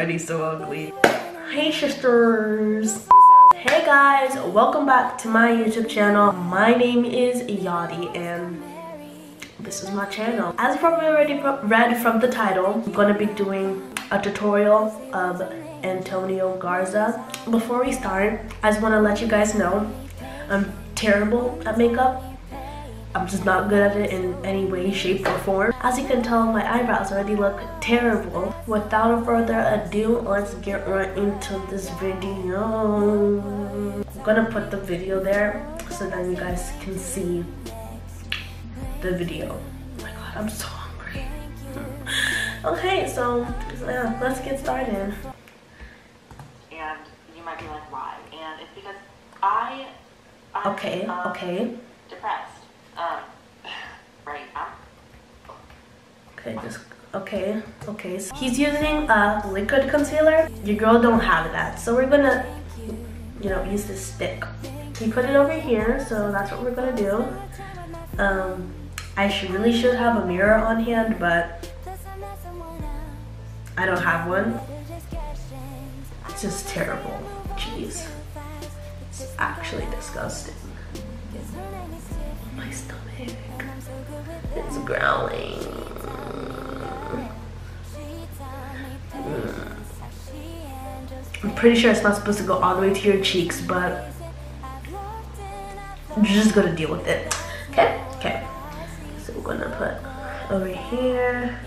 already so ugly. Hey sisters! Hey guys, welcome back to my YouTube channel. My name is Yadi and this is my channel. As you probably already read from the title, I'm gonna be doing a tutorial of Antonio Garza. Before we start, I just wanna let you guys know I'm terrible at makeup. I'm just not good at it in any way, shape, or form. As you can tell, my eyebrows already look terrible. Without further ado, let's get right into this video. I'm gonna put the video there so then you guys can see the video. Oh my god, I'm so hungry. okay, so yeah, let's get started. And you might be like, why? And it's because I, I'm, Okay, um, okay, depressed. Um, right. I'm okay, just okay, okay. So he's using a liquid concealer. Your girl don't have that, so we're gonna, you know, use this stick. You put it over here, so that's what we're gonna do. Um, I should really should have a mirror on hand, but I don't have one. It's just terrible. Jeez. It's actually disgusting. My stomach. It's growling. Mm. I'm pretty sure it's not supposed to go all the way to your cheeks, but you're just gonna deal with it. Okay? Okay. So we're gonna put over here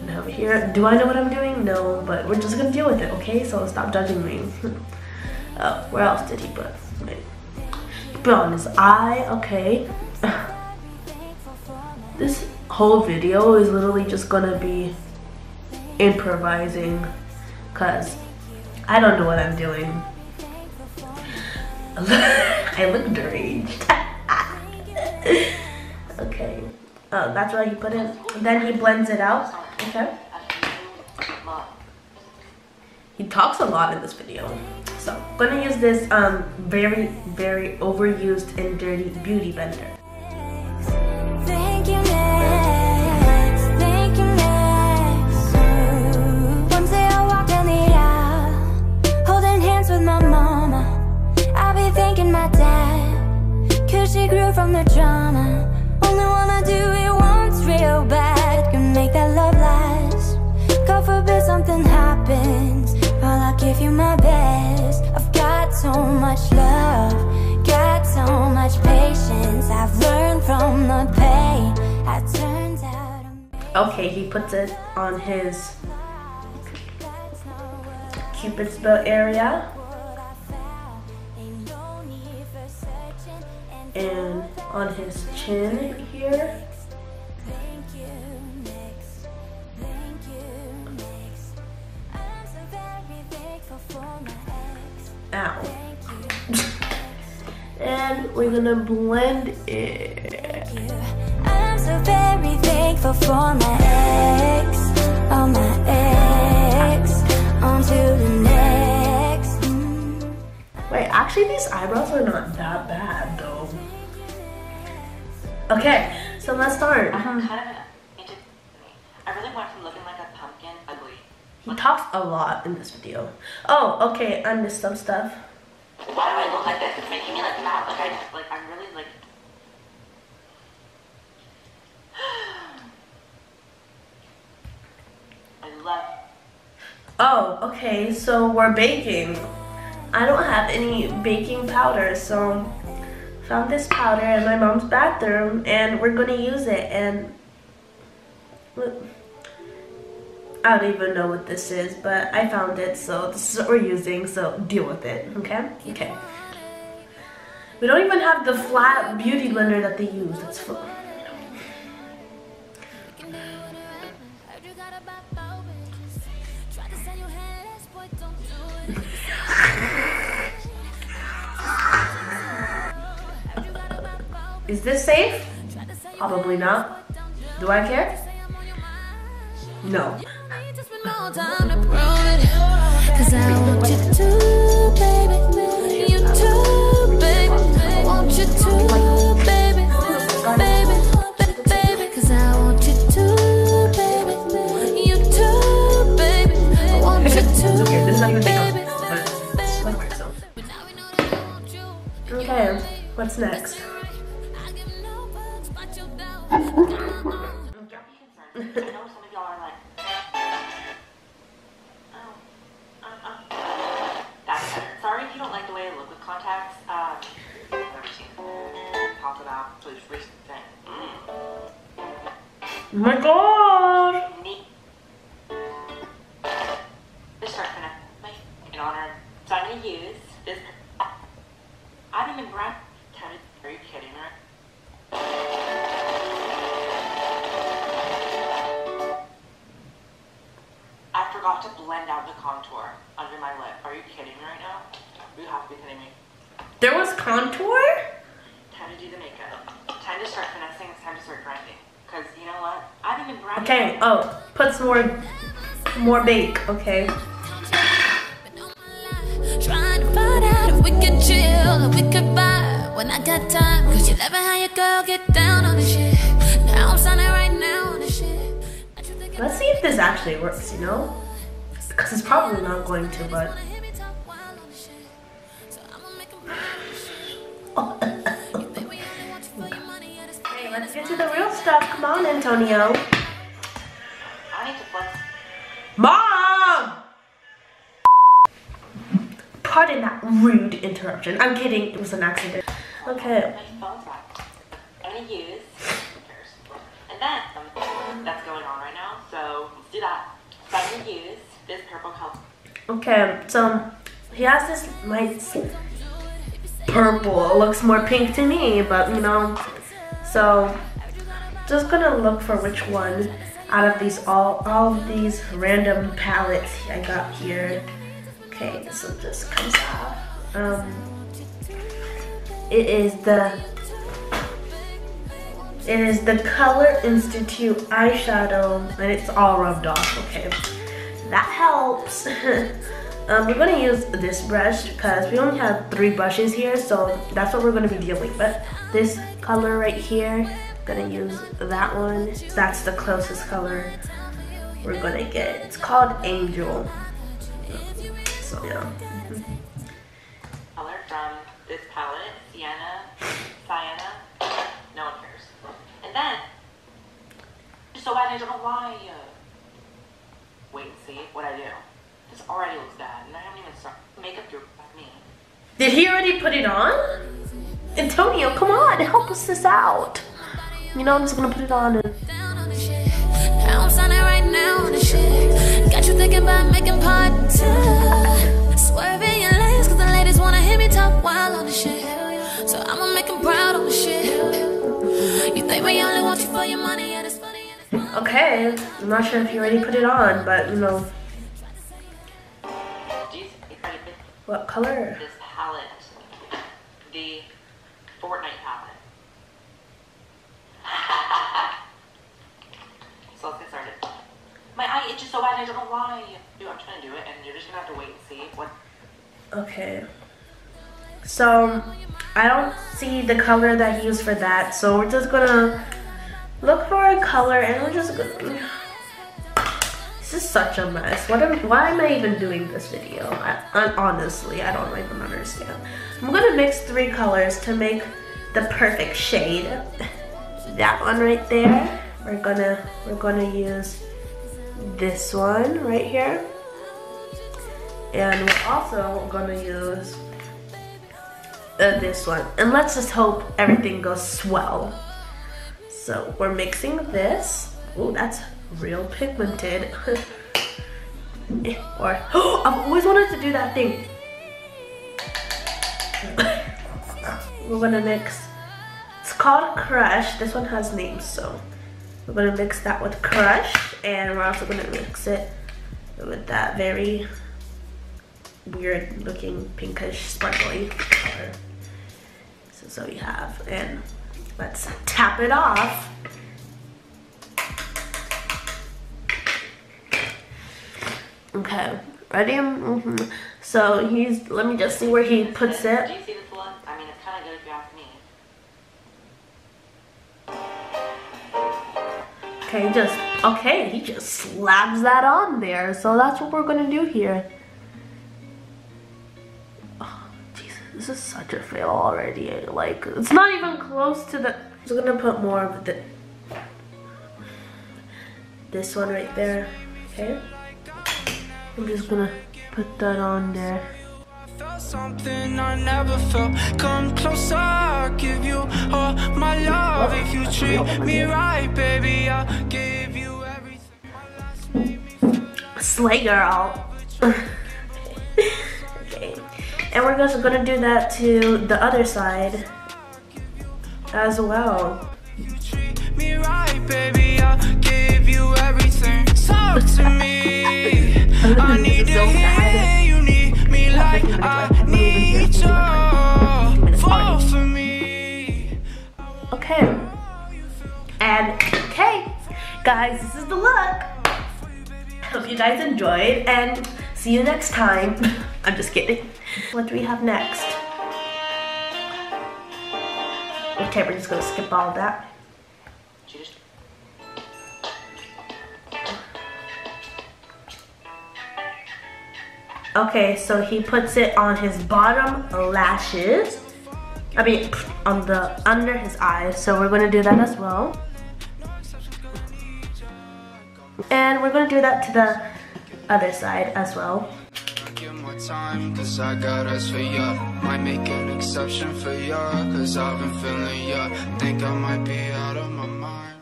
and over here. Do I know what I'm doing? No, but we're just gonna deal with it, okay? So stop judging me. oh, where else did he put? On his eye, okay. this whole video is literally just gonna be improvising because I don't know what I'm doing. I look deranged. okay. Oh, that's why he put it. Then he blends it out. Okay. He talks a lot in this video. So, I'm gonna use this um very, very overused and dirty beauty blender. Okay, he puts it on his cupid's bow area and on his chin here. Ow. and we're gonna blend it. I'm so very thankful for my ex, oh my ex, on to the next. Wait, actually these eyebrows are not that bad though. Okay, so let's start. I'm kind of an into. I really want him looking like a pumpkin, ugly. He talks a lot in this video. Oh, okay, I missed some stuff. Why do I look like this? It's making me like mad. Like I, like I'm really like. Love. Oh, okay, so we're baking. I don't have any baking powder, so found this powder in my mom's bathroom and we're gonna use it and I don't even know what this is, but I found it, so this is what we're using, so deal with it, okay? Okay. We don't even have the flat beauty blender that they use. It's full. Is this safe? Probably not. Do I care? No. It's okay, this is not even makeup, but it's. Okay, what's next? More bake, okay? Trying to find out if we could chill, if we could vibe when I got time. Cause you love it how your girl get down on the shit. Now I'm signing right now on the shit. Got you thinking Let's see if this actually works, you know? Because it's probably not going to, but... about hit me talk wild on the shit. So I'ma make 'em proud of the shit. You think we only want you for your money, yeah, this Hey, let's get to the real stuff. Come on, Antonio. I need to flex. Mom! Pardon that rude interruption. I'm kidding. It was an accident. Okay. My phone's back. I'm gonna use. And then um, that's going on right now. So let's do that. So I'm gonna use this purple color. Okay, so he has this nice purple. It looks more pink to me, but you know. So just gonna look for which one out of these all all of these random palettes I got here. Okay, so this comes off. Um, it is the it is the Color Institute eyeshadow, and it's all rubbed off. Okay, that helps. um, we're gonna use this brush because we only have three brushes here, so that's what we're gonna be dealing with. This color right here, gonna use that one. That's the closest color we're gonna get. It's called Angel. So yeah. color from this palette, Sienna, Sienna. No one cares. And then, so bad I don't know why. Uh, wait and see what I do. This already looks bad, and I haven't even started makeup. Your me. Did he already put it on? Antonio, come on, help us this out. You know, I'm just gonna put it on and down on the shit. Now I'm signing right now on the shit. Got you thinking about making part two. Swerving your lanes cause the ladies wanna hear me talk wild on the shit. So I'ma make 'em proud on the shit. You think we only want you for your money, yeah, it's funny and it's fun. Okay, I'm not sure if you already put it on, but you know, Do you see ready for what color? this palette? The Fortnite palette. so let's get started. Eye itches so bad, I don't know why. Dude, I'm trying to do it, and you're just gonna have to wait and see what. Okay. So, um, I don't see the color that he used for that, so we're just gonna look for a color and we're just gonna... This is such a mess. What am, why am I even doing this video? I, I, honestly, I don't even understand. I'm gonna mix three colors to make the perfect shade. That one right there. We're gonna, we're gonna use this one right here. And we're also gonna use uh, this one. And let's just hope everything goes swell. So we're mixing this. Oh, that's real pigmented. or, oh, I've always wanted to do that thing. we're gonna mix, it's called Crush. This one has names, so we're gonna mix that with Crush. And we're also gonna mix it with that very weird looking pinkish sparkly color. So, so we have, and let's tap it off. Okay, ready? Mm -hmm. So he's, let me just see where he puts Do it. you see this look? I mean, it's kind of good if you ask me. Okay, just, okay, he just slabs that on there. So that's what we're gonna do here. Oh, this is such a fail already. Like, it's not even close to the... I'm just gonna put more of the... This one right there, okay? I'm just gonna put that on there. Felt something I never felt. Come closer, I'll give you all my love. Oh, if you treat me right, baby, I'll give you everything. Slay girl. okay. And we're just gonna do that to the other side as well. Me right, baby, I'll give you everything. Talk to me. I need you need me like I need you. Fall for me. Okay. And okay, guys, this is the look. You guys enjoyed and see you next time. I'm just kidding. What do we have next? Okay, we're just gonna skip all that. Okay, so he puts it on his bottom lashes. I mean, on the under his eyes. So we're gonna do that as well. And we're gonna do that to the other side as well. Give more time, cause I got us for ya. Might make an exception for ya, cause I've been feeling ya. Think I might be out of my mind.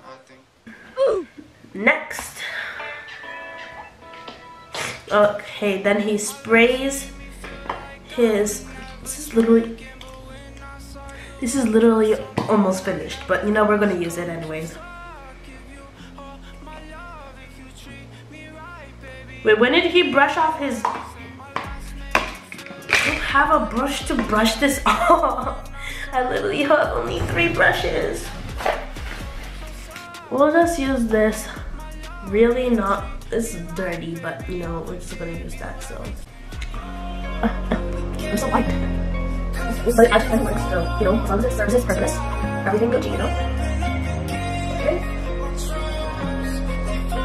Next. Okay, then he sprays his. This is literally. This is literally almost finished, but you know we're gonna use it anyways. Wait, when did he brush off his? I don't have a brush to brush this off. I literally have only three brushes. We'll just use this. Really not, it's dirty, but you know, we're just gonna use that, so. I'm so white. But it actually works, so, you know, as long as it serves its purpose, everything Gucci, you know? Okay.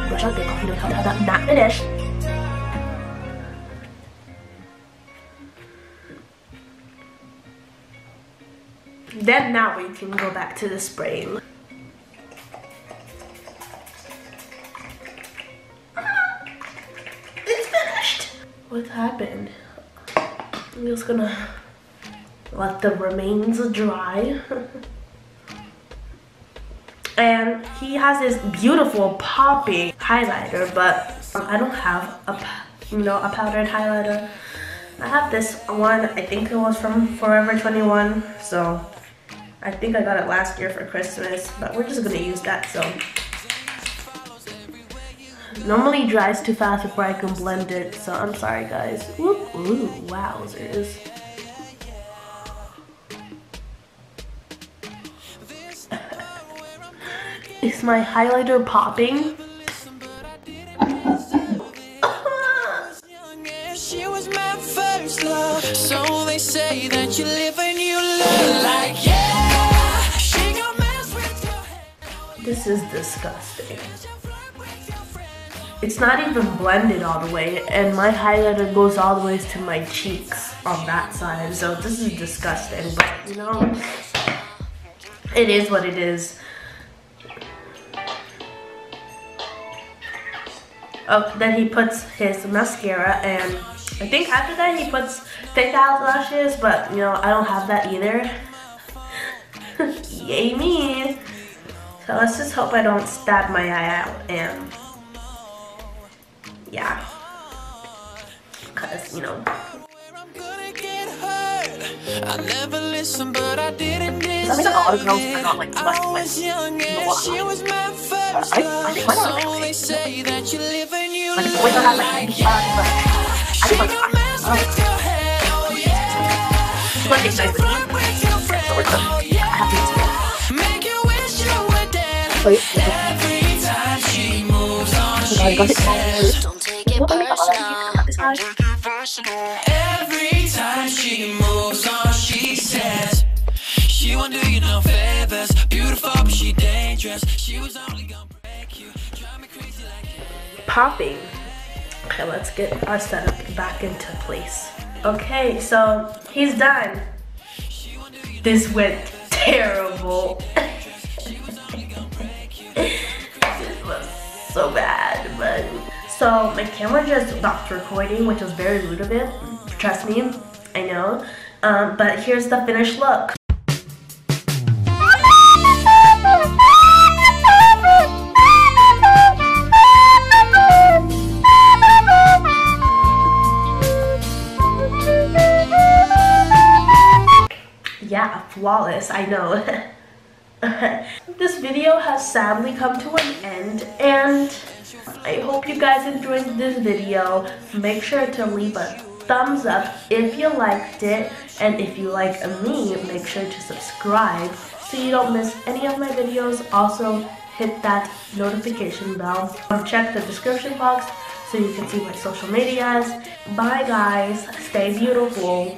Brush out the coffee, don't have that matte finish. Then now we can go back to the spraying. It's finished. What happened? I'm just gonna let the remains dry. and he has this beautiful poppy highlighter, but I don't have a, you know, a powdered highlighter. I have this one, I think it was from Forever 21, so I think I got it last year for Christmas, but we're just gonna use that, so. Normally dries too fast before I can blend it, so I'm sorry guys. Ooh, ooh wowzers. Is my highlighter popping? So they say that you live This is disgusting. It's not even blended all the way, and my highlighter goes all the way to my cheeks on that side, so this is disgusting, but you know, it is what it is. Oh, then he puts his mascara, and I think after that he puts fake eyelashes, but you know, I don't have that either. Yay me! So let's just hope I don't stab my eye out and yeah. Cause, you know. Where I'm gonna get hurt. I never listened, but I didn't That means like all the girls are not like it. black, I like, was young and she was my first I- I think love. So they say that you live and you Like, boys don't have like learn. pink spots, but I She like, gon' mess oh, with your head, oh yeah. But it's nice with me. With So we're good. oh I have to Wait, Every time she moves on, I she got it. says. Don't take it What the heck? personal. This guy. Every time she moves on, she says she won't do you no favors. Beautiful, but she dangerous. She was only gonna break you, drive me crazy like Popping. Okay, let's get our setup back into place. Okay, so he's done. this went terrible. So bad, but so my camera just stopped recording, which was very rude of it. Trust me, I know. Um, but here's the finished look. Yeah, flawless, I know. this video has sadly come to an end and I hope you guys enjoyed this video. Make sure to leave a thumbs up if you liked it and if you like me, make sure to subscribe so you don't miss any of my videos. Also, hit that notification bell. Um, check the description box so you can see my social medias. Bye guys, stay beautiful.